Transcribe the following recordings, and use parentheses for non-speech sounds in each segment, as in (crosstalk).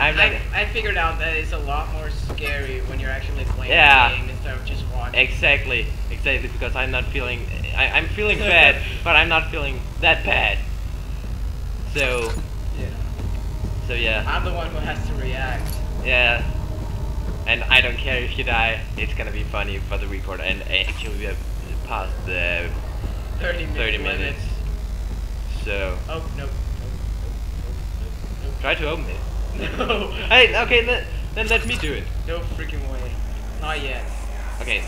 I, I'm not. I, I figured out that it's a lot more scary when you're actually playing Yeah. the game instead of just watching. Exactly, exactly, because I'm not feeling. I, I'm feeling (laughs) bad, but I'm not feeling that bad. So, (laughs) yeah. so yeah, I'm the one who has to react. yeah. And I don't care if you die. It's gonna be funny for the record. And actually, we have passed the 30 minutes. 30 minutes. So Oh. Nope, try to open it. Nope, nope, nope. Hey, okay, then, then let me do it. No freaking way. Not yet. Okay.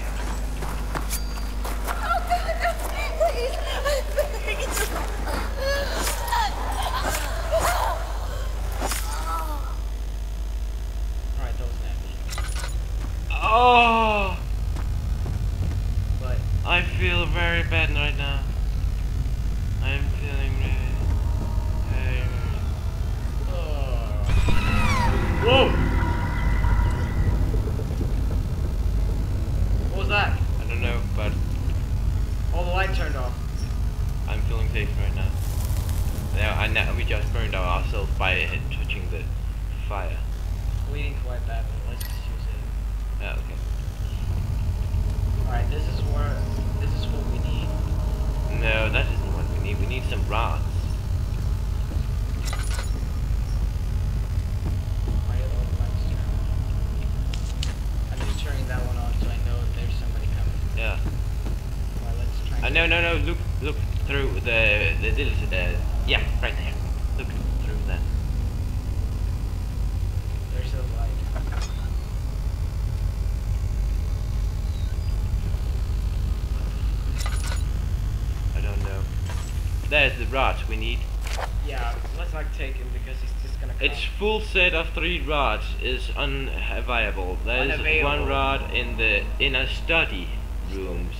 Alright, that was nasty. Oh, But, I feel very bad right now. I'm feeling really, very, uh, Whoa! What was that? I don't know, but All the light turned off. I'm feeling safe right now. Now, I know we just burned ourselves by touching the fire. Bleeding quite badly. Let's just use it. Yeah, okay. Alright, this is where. This is what we need. No, that isn't what we need. We need some rods. Why are all the lights turned on? I'm just turning that one on so I know there's somebody coming. Yeah. Alright, let's try. Uh, no, no, no. Look, look through the little. Uh, yeah, right there. Look through that. There's a light. I don't know. There's the rods we need. Yeah, let's not take him because he's just gonna. Come. Its full set of three rods is unavailable. There's one rod in the inner study rooms.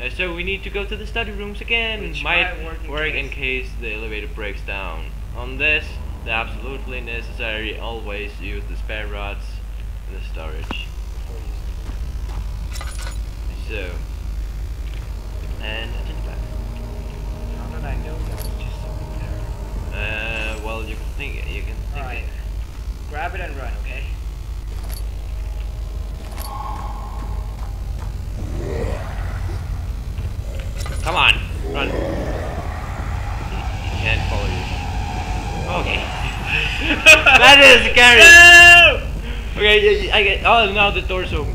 Uh, so we need to go to the study rooms again. Which Might work in work in case- case the elevator breaks down. On this, the absolutely necessary always use the spare rods in the storage. So, and the back. How did I know that was just something there? Uh, well, you can think you can think. Alright. Grab it and run, okay? Come on, run. He, he can't follow you. Okay. (laughs) that is scary. No! Okay, yeah, yeah, I get. Oh, now the door's open.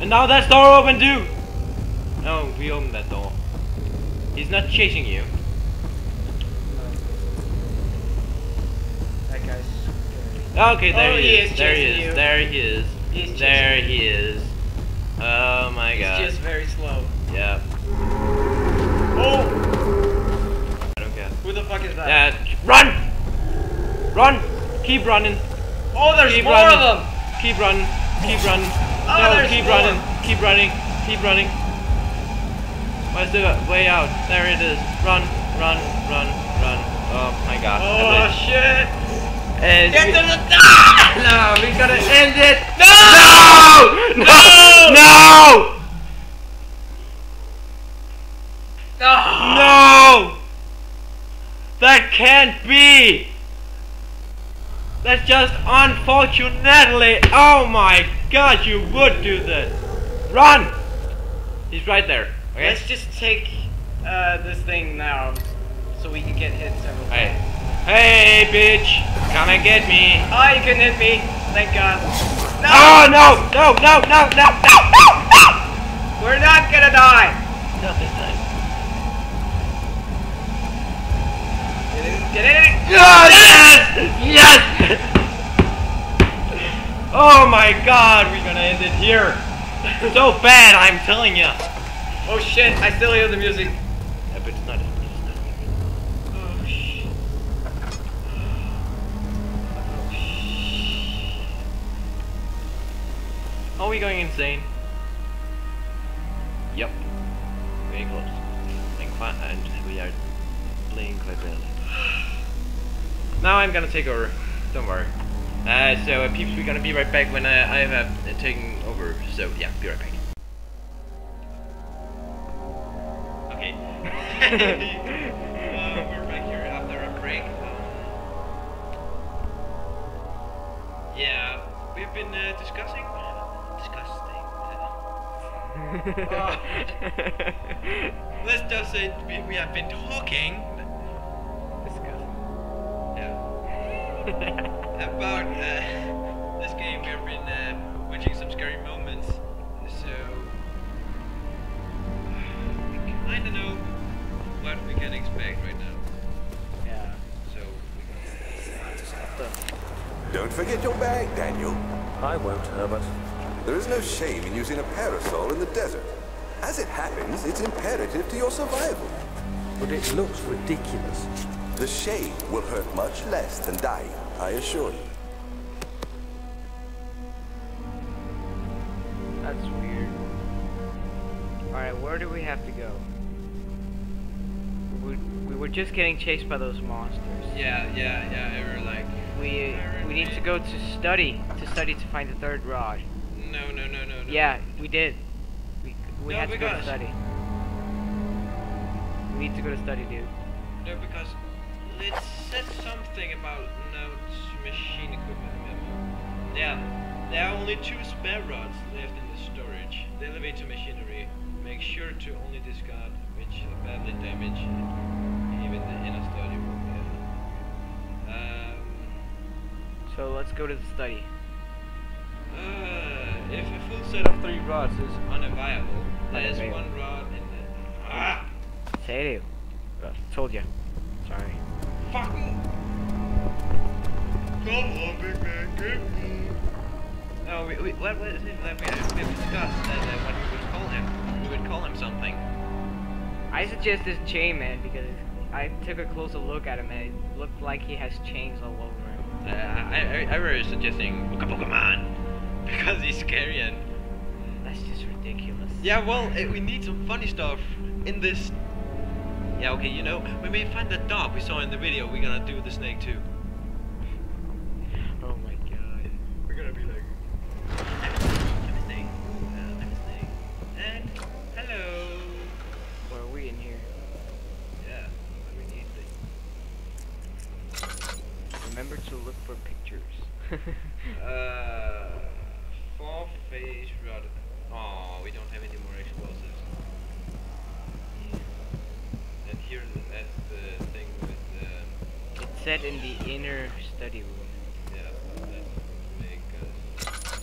And now that door open too. No, we opened that door. He's not chasing you. That guy's scary. Okay, there Oh, he, he is. is There he is. you. There he is. He's there he is. Oh my He's god. He's just very slow. Yeah. Oh! I don't care. Who the fuck is that? Yeah. Run! Run! Keep running. Oh, there's Keep more running. of them! Keep running. Keep running. Oh, no, keep more. running. Keep running. Keep running. Where's the way out? There it is. Run, run, run, run. Oh my god. Oh, shit! and Get to the No, we gotta end it. No! No! No! No! No! No! That can't be! That's just unfortunately. Oh my god, you would do that. Run! He's right there. Okay? Let's just take uh, this thing now so we can get hit several Hey. times. Hey, bitch! Come and get me! Oh, you can hit me! Thank God. No! Oh no! No! No! No! No! No! No! No! We're not gonna die! Not this time. Get in! Oh, yes! Yes! Oh my god, we're gonna end it here. So bad, I'm telling you. Oh shit, I still hear the music. Yeah, but it's not. It's not. Oh shit. Oh shit. Are we going insane? Yep. Very close. And, quite, and we are playing quite badly. (sighs) Now I'm gonna take over. Don't worry. Uh, so, uh, peeps, we're gonna be right back when uh, I have uh, taken over. So, yeah, be right back. Okay. (laughs) (laughs) Uh, we're back here after a break. Yeah, we've been uh, discussing. Disgusting. (laughs) Let's just say we, we have been talking (laughs) About uh, this game, we have been uh, watching some scary moments. So we kind of know what we can expect right now. Yeah. So we Don't forget your bag, Daniel. I won't, Herbert. There is no shame in using a parasol in the desert. As it happens, it's imperative to your survival. But it looks ridiculous. The shade will hurt much less than dying, I assure you. That's weird. Alright, where do we have to go? We, we were just getting chased by those monsters. yeah, yeah, yeah. Ever like We we need to go to study to study to find the third rod. no, no, no, no, no. Yeah, we did. We we No, had to go to because- study. We need to go to study, dude. No, because it said something about notes machine equipment. Remember? Yeah, there are only two spare rods left in the storage. The elevator machinery. Make sure to only discard which are badly damaged, even the inner study. Um. So let's go to the study. Uh, if a full set of three rods is unavailable, there's one rod in the. Ah! Say it. Told you. Sorry. Fucking. Come on, big man, give me. Oh, we, we, what was it that we, we discussed that, that what we would call him? We would call him something. I suggest this chain man because I took a closer look at him and it looked like he has chains all over him. Uh, I, I, I was suggesting Booka Pokemon (laughs) because he's scary and. That's just ridiculous. Yeah, well, eh, we need some funny stuff in this. Yeah, okay, you know, when we find the dog we saw in the video, we're gonna do the snake too. Oh my god. We're gonna be like, I'm a snake, I'm a snake, uh, I'm a snake, and hello. Where are we in here? Yeah, but we need Remember to look for pictures. the. Uh, four phase rod. Oh, we don't have any more explosives. And here, that's the thing with set in the inner study room. Yeah, so that make us.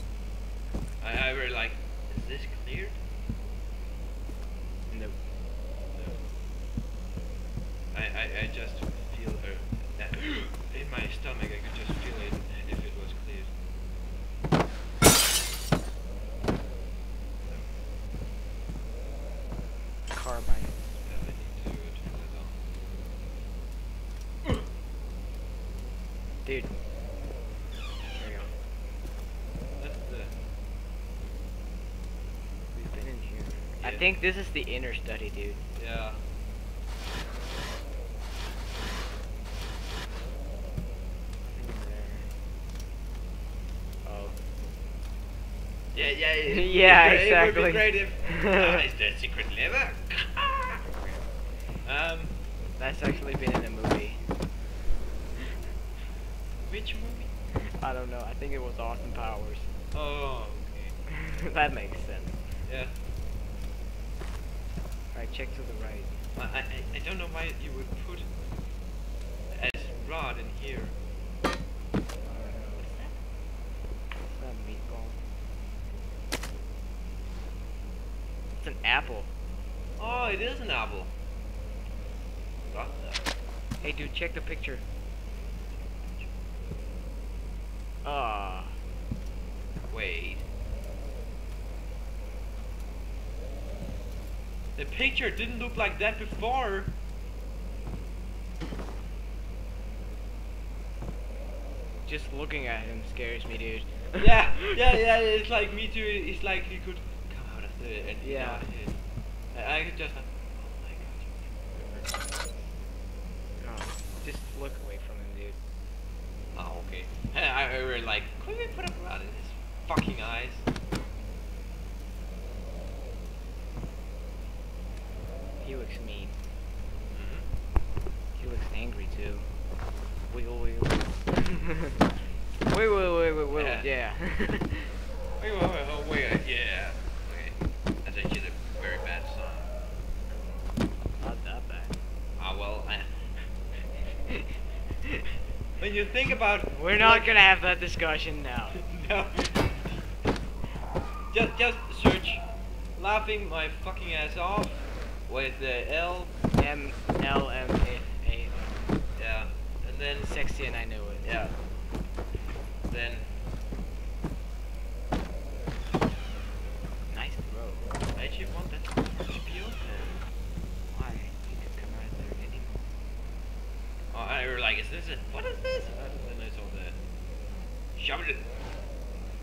I, I really like. Is this cleared? No. No. I, I, I just feel her in my stomach. I could just feel it if it was cleared. Carbine. Yeah, I need to turn it on. Dude. There you go. That's the. We've been in here. I Yeah. Think this is the inner study, dude. Yeah. Oh. Yeah, yeah. It, (laughs) Yeah, it, It would exactly. be great if. (laughs) Is there a secret lever? (laughs) um, That's actually been in a movie. which movie? I don't know. I think it was Austin Powers. Oh, okay. that makes sense. Yeah. Check to the right. I, I, I don't know why you would put as rod in here. I don't know. What's that? Meatball? It's an apple. Oh, it is an apple. Hey, dude, check the picture. Ah. Wait. The picture didn't look like that before. Just looking at him scares me, dude. yeah, yeah, (laughs) yeah. It's like me too. It's like he could come out of the and Yeah. I, I could just. Oh my god. Oh, just look away from him, dude. Oh, okay. I, I really like. Could we put a rod in his fucking eyes? Looks mean. Mhm. He looks angry too. Wiggle, wiggle. wait, wait, wait, wait, wait. Yeah. Yeah. Wait, wait, wait, oh, wait, uh, yeah. Okay. That's actually a very bad song. Not that bad. Ah, well, I... (laughs) when you think about... We're not gonna have that discussion now. (laughs) no. Just, just search laughing my fucking ass off with the L, M L M A A. yeah, and then Sexy and I knew it. yeah, then Nice throw. I actually want that to be open. Why? You could come right there anymore. Oh, I were like, is this it? What is this? And then I saw the shovel.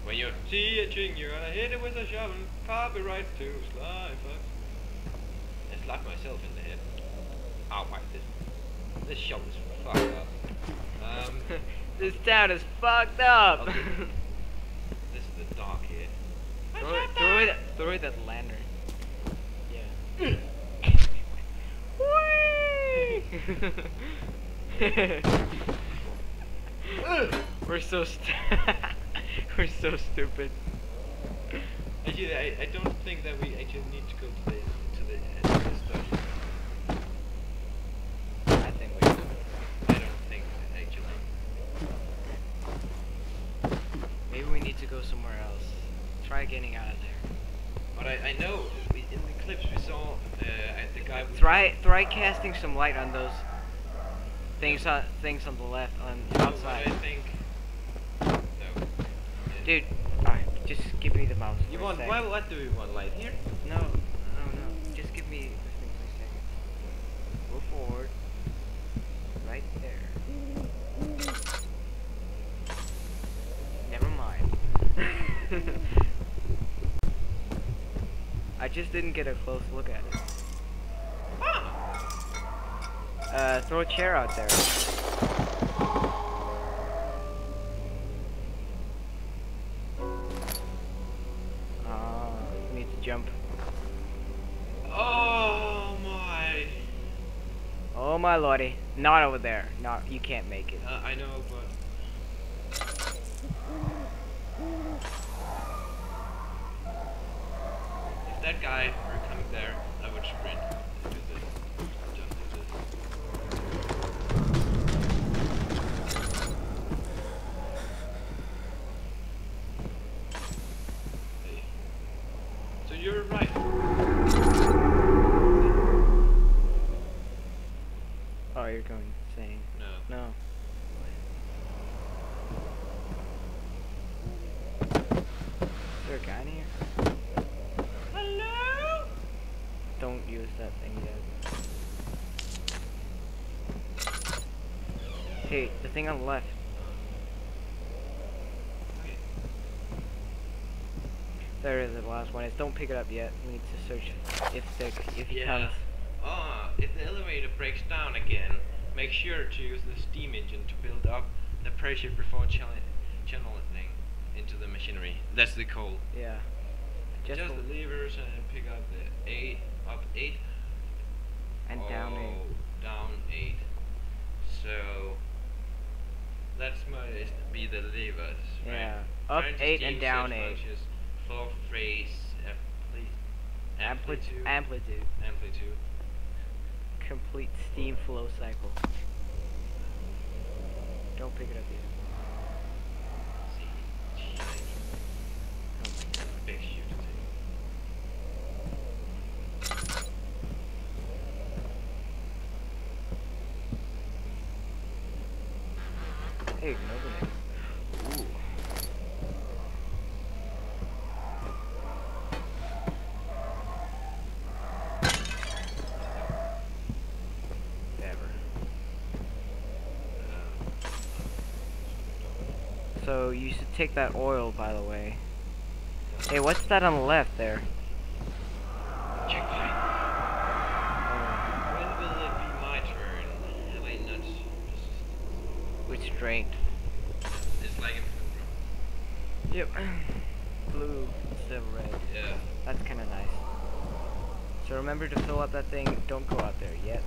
When you see a ching, you're gonna hit it with a shovel. Copyright to Sly Slapped myself in the head. Ow, why this? This shovel is fucked up. Um, (laughs) This town is fucked up. Okay. (laughs) this is the dock here. throw, it, throw it, throw it at the lantern. Yeah. (laughs) We're so st We're so stupid. Actually, I, I don't think that we actually need to go to the to the end of this dungeon. I think we do. I don't think actually. Maybe we need to go somewhere else. Try getting out of there. But I, I know we, in the clips we saw uh, I- the guy. with- Try try casting some light on those things on things on the left on outside. I think. No. Dude, alright, just give me the mouse. You want? Why? What do we want? Light here? No, no, no. Just give me this thing for a second. Go forward. Right there. Never mind. (laughs) I just didn't get a close look at it. Ah. Uh, throw a chair out there. Ah, need to jump. Oh my. Oh my lordy. Not over there. Not you can't make it. Uh, I know, but. If that guy were coming there, I would sprint. Do this. Just do this. Hey. So you're right. Oh, you're going insane. No. No. Is there a guy in here? Hello? Don't use that thing yet. Hey, the thing on the left. There is the last one. Is don't pick it up yet. We need to search if the if he Yeah. comes. Ah, if the elevator breaks down again, make sure to use the steam engine to build up the pressure before channeling into the machinery. That's the call. Yeah. Just, Just the levers and pick up the eight, up eight. and down oh, a. down eight. So that's must be the levers, right? Yeah. Up Turn eight and down shift eight. functions, Floor phase, ampli- Amplitude. amplitude, Amplitude. amplitude. Complete steam flow cycle. Don't pick it up yet. See, gee, Oh my god. big shoot to take. Hey, you can open it. Ooh. Never. So you should take that oil, by the way. Hey, what's that on the left there? Checkpoint. When will it be my turn? Have I not? which drained? It's like a Yep. (clears throat) Blue instead of red. yeah. That's kind of nice. So remember to fill up that thing. Don't go out there yet.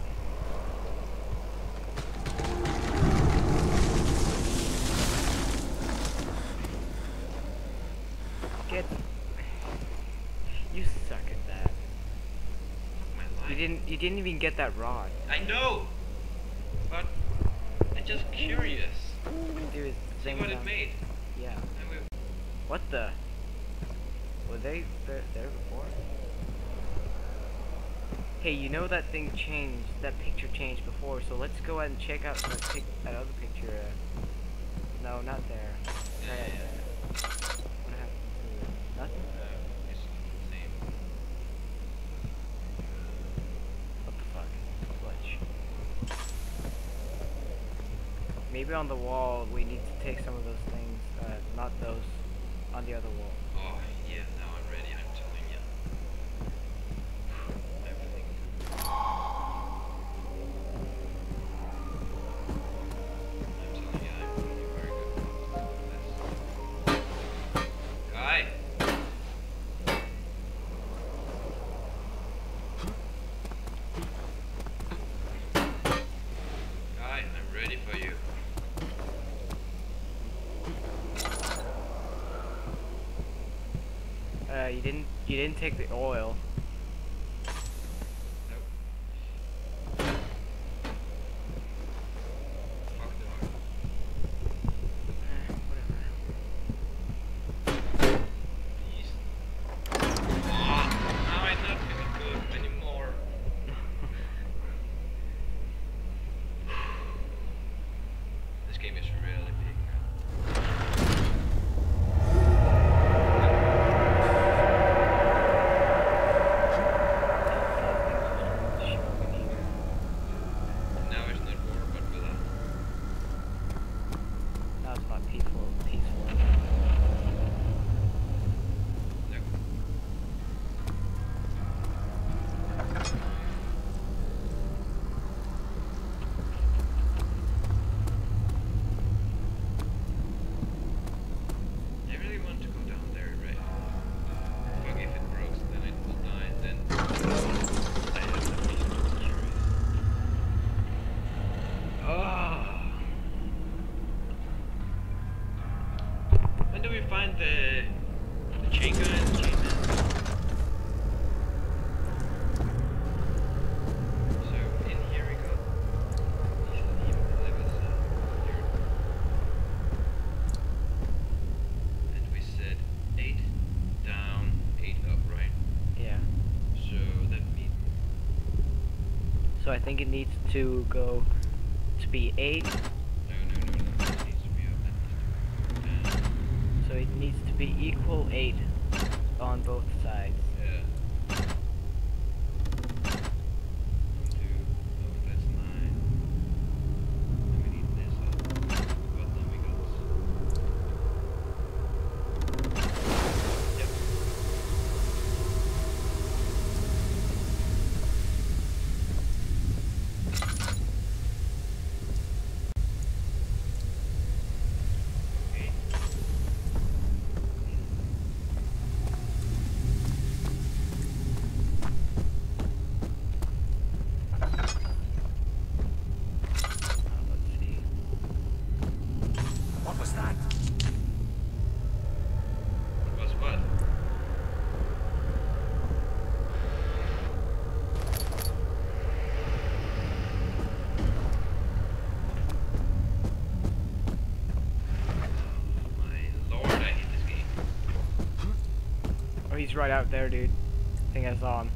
Get didn't. You didn't even get that rod. I know, but I'm just curious. Dude, See same what it made. Yeah. What the? Were they there, there before? Hey, you know that thing changed. That picture changed before. So let's go ahead and check out that, pic that other picture. Uh, no, not there. Yeah, Right yeah, out yeah. there. What happened to nothing? Uh, it's the same. What the fuck? Glitch. Maybe on the wall we need to take some of those things. Uh, not those. On the other wall. Didn't. Take the oil. the, the chain gun. So in here we. And we said 8 down, 8 up, right? Yeah. So that means... So I think it needs to go to be 8 be equal eight on both sides. Yeah. One, two. Oh, that's nine. Then we need this up. Well, then we got Yep. Okay. Uh, let's see. What was that? Was what? My lord, I hate this game. Oh, he's right out there, dude. I think I saw him.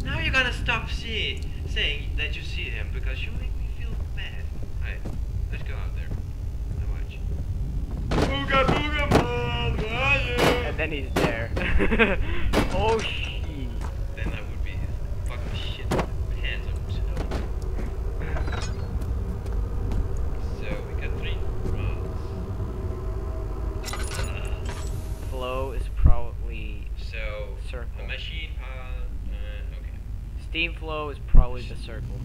Um, now you're gonna stop see, saying that you see him because you make me feel bad. Alright, let's go out there. Now watch. Booga booga man, where are you? And then he's there. (laughs) oh, shit. Then I would be fucking shit hands on toe. So we got three rods. Uh, Flow is probably so Circle. a machine pod. Uh, okay. Steam flow is probably the circle.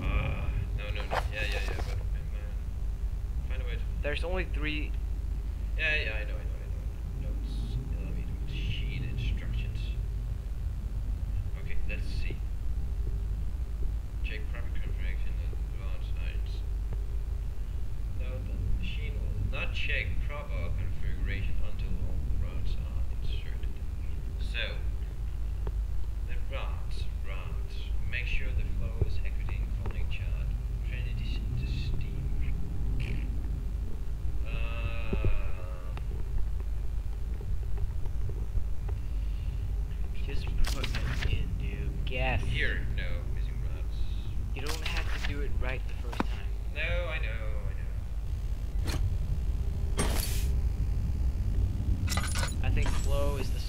Uh, no, no, no. Yeah, yeah, yeah. But uh, find a way to. There's only three. Yeah, yeah, I know, I know, I know. think flow is the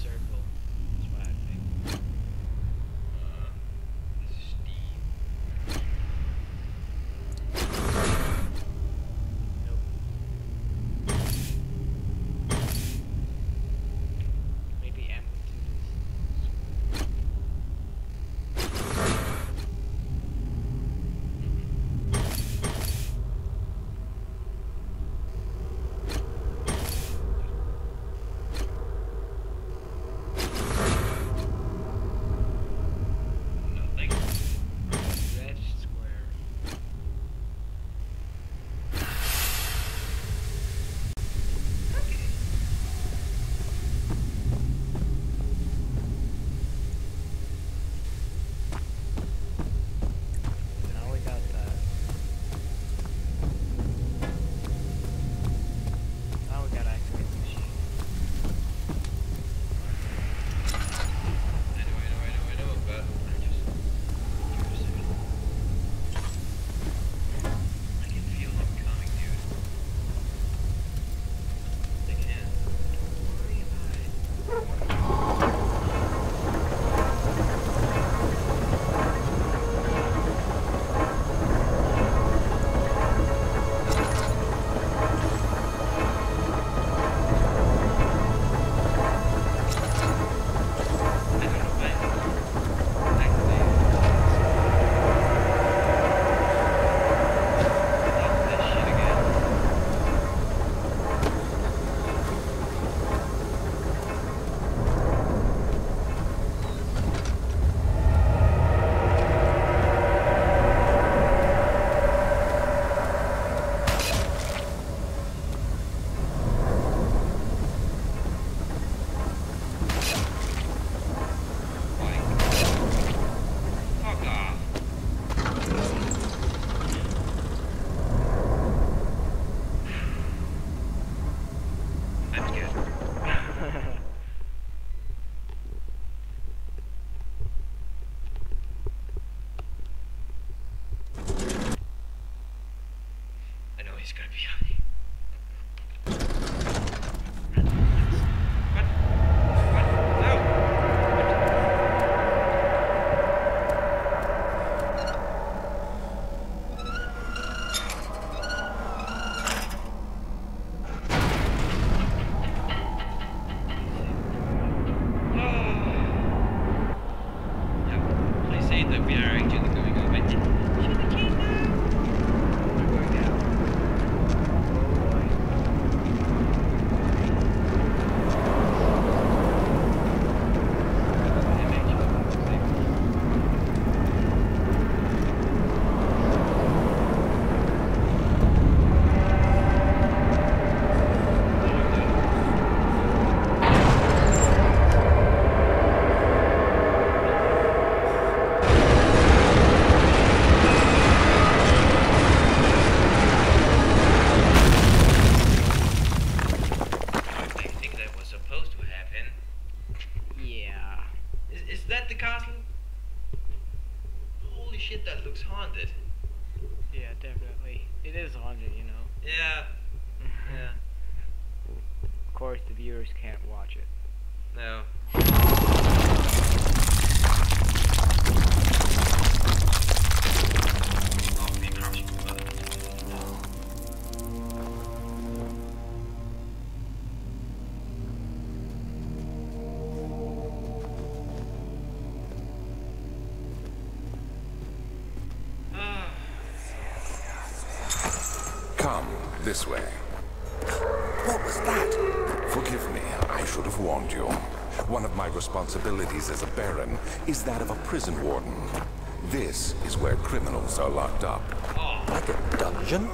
this way. What was that? Forgive me, I should have warned you. One of my responsibilities as a Baron is that of a prison warden. This is where criminals are locked up. Like a dungeon?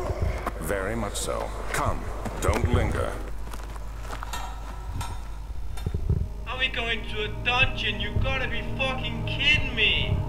Very much so. Come, don't linger. Are we going to a dungeon? You gotta be fucking kidding me!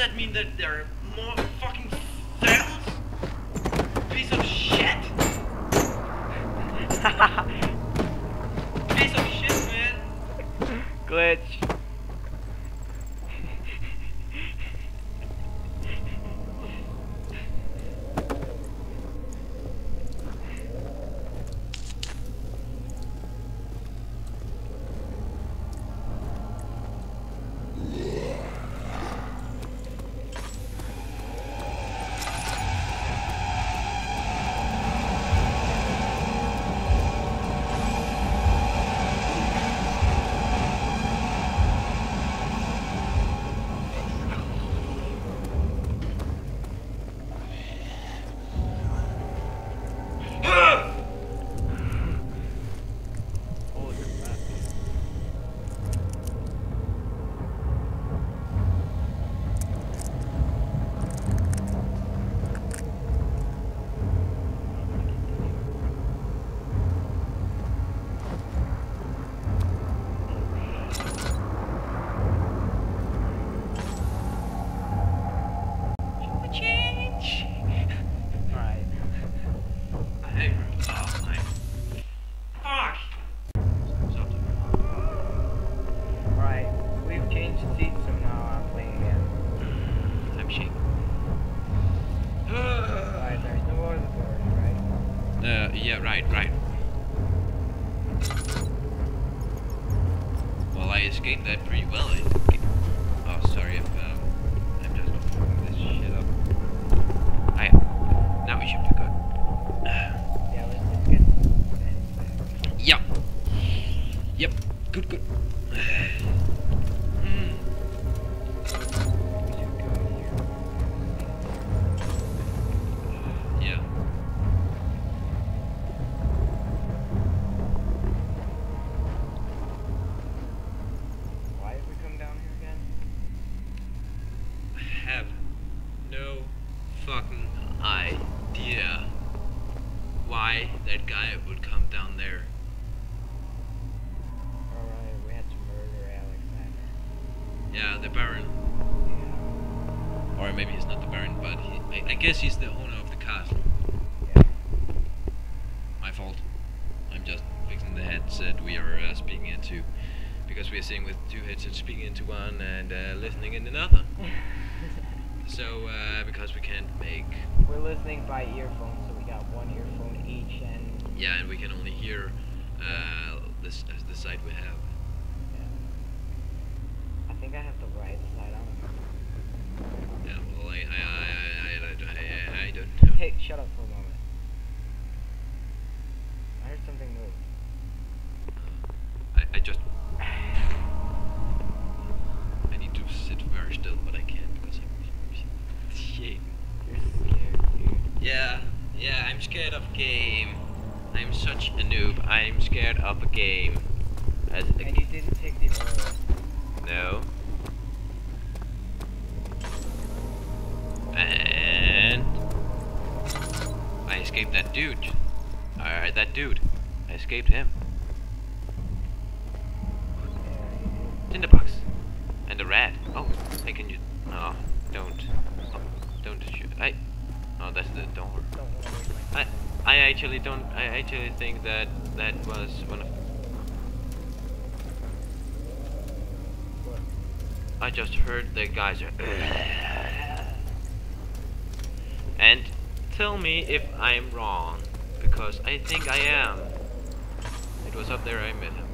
that mean that there are more right, right. Yeah, the Baron. Or maybe he's not the Baron, but he, I, I, guess he's the owner of the castle. My fault. I'm just fixing the headset we are uh, speaking into. Because we are sitting with two headsets speaking into one and uh, listening in another. (laughs) so, uh, because we can't make... We're listening by earphone, so we got one earphone each and... Yeah, and we can only hear uh, this, uh, the side we have think I have the right side on. Yeah, well, I, I, I, I, I, I, I don't know. Hey, shut up for a moment. dude. I escaped him. Tinderbox. And the rat. Oh, I can you... No, don't. Oh, don't shoot. I... Oh, that's the door. I... I actually don't... I actually think that that was one of... I just heard the geyser. (coughs) and tell me if I'm wrong. I think I am. It was up there I met him.